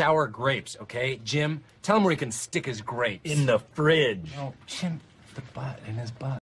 sour grapes, okay? Jim, tell him where he can stick his grapes. In the fridge. No, Jim, the butt, in his butt.